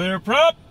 Clear prop.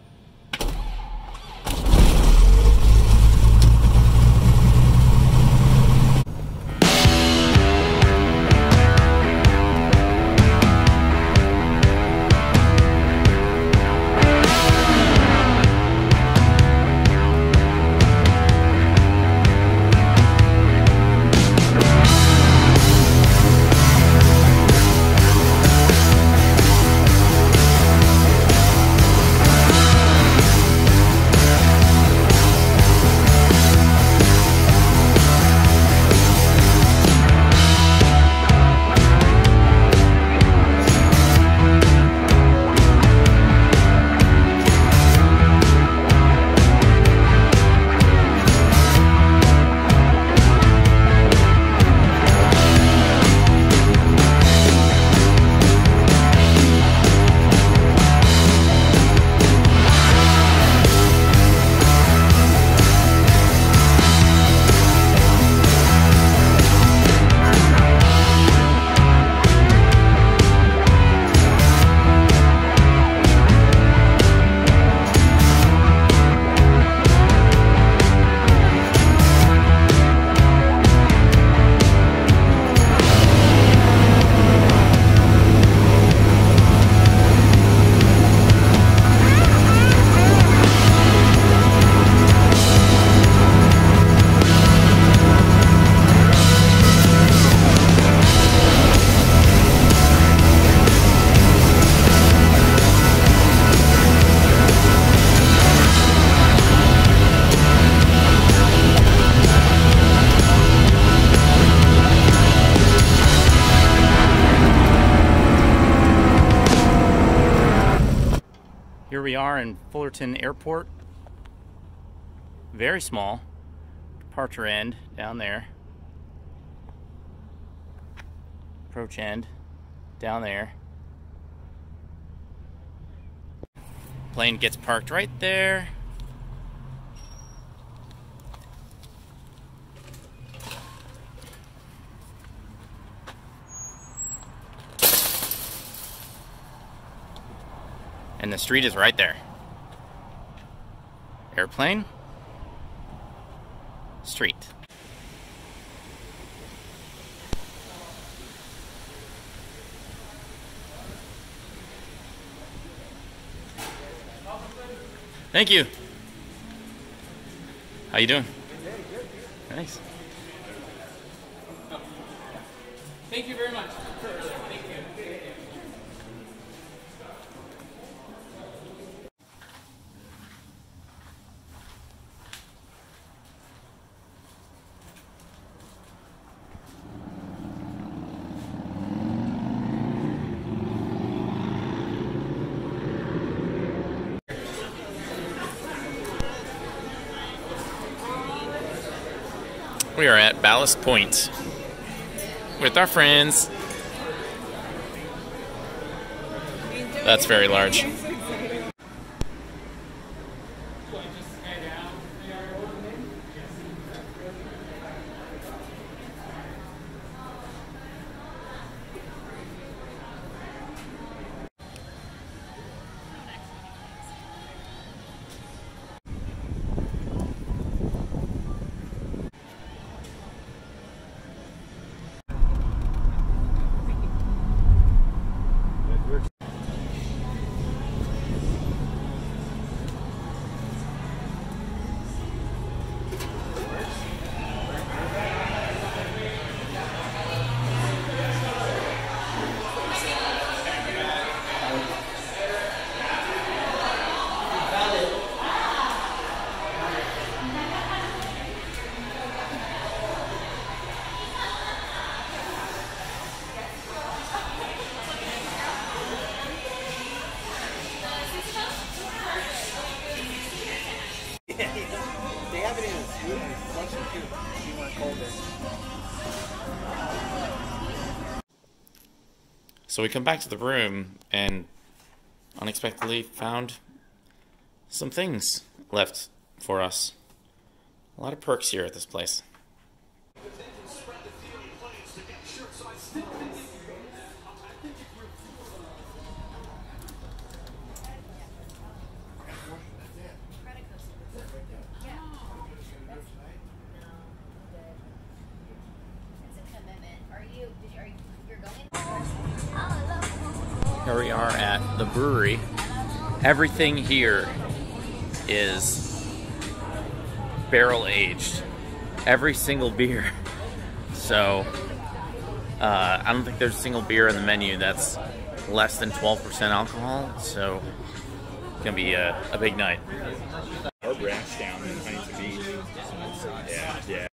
In Fullerton Airport. Very small. Departure end down there. Approach end down there. Plane gets parked right there. And the street is right there. Airplane. Street. Thank you. How you doing? Nice. Thank you very much. We are at Ballast Point with our friends. That's very large. They have it in a. If you want call this. So we come back to the room and unexpectedly found some things left for us. A lot of perks here at this place. We are at the brewery. Everything here is barrel aged. Every single beer. So, uh, I don't think there's a single beer in the menu that's less than 12% alcohol. So, it's gonna be a, a big night. Our down in Huntington Beach. Yeah, yeah.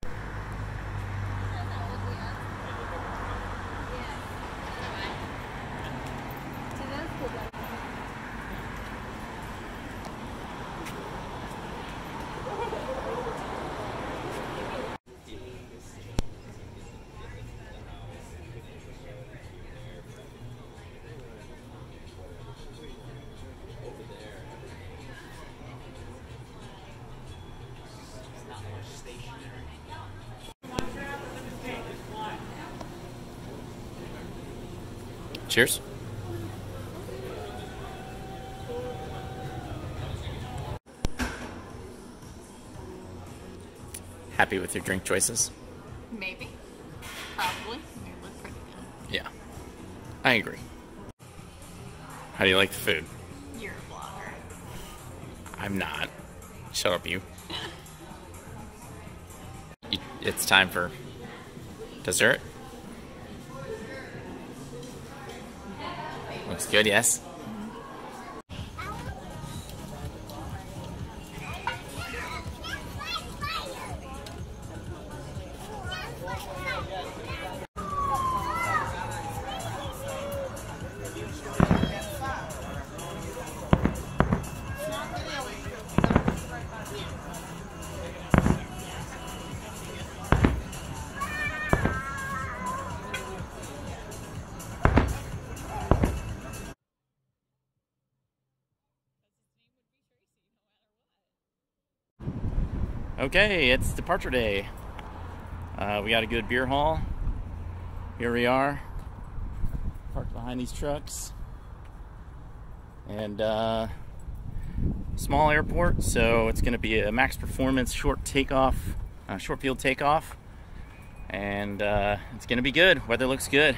Cheers. Happy with your drink choices? Maybe. Probably. They look pretty good. Yeah. I agree. How do you like the food? You're a blogger. I'm not. Shut up, you. You- It's time for dessert. Looks good, yes? Okay, it's departure day. Uh, we got a good beer haul. Here we are, parked behind these trucks. And uh, small airport, so it's going to be a max performance short takeoff, uh, short field takeoff. And uh, it's going to be good. Weather looks good.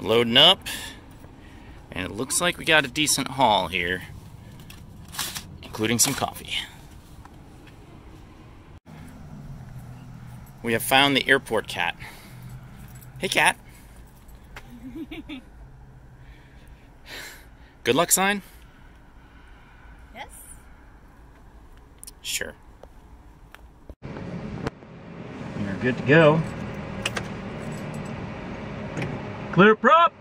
Loading up, and it looks like we got a decent haul here including some coffee. We have found the airport cat. Hey, cat. Good luck sign? Yes? Sure. You're good to go. Clear prop!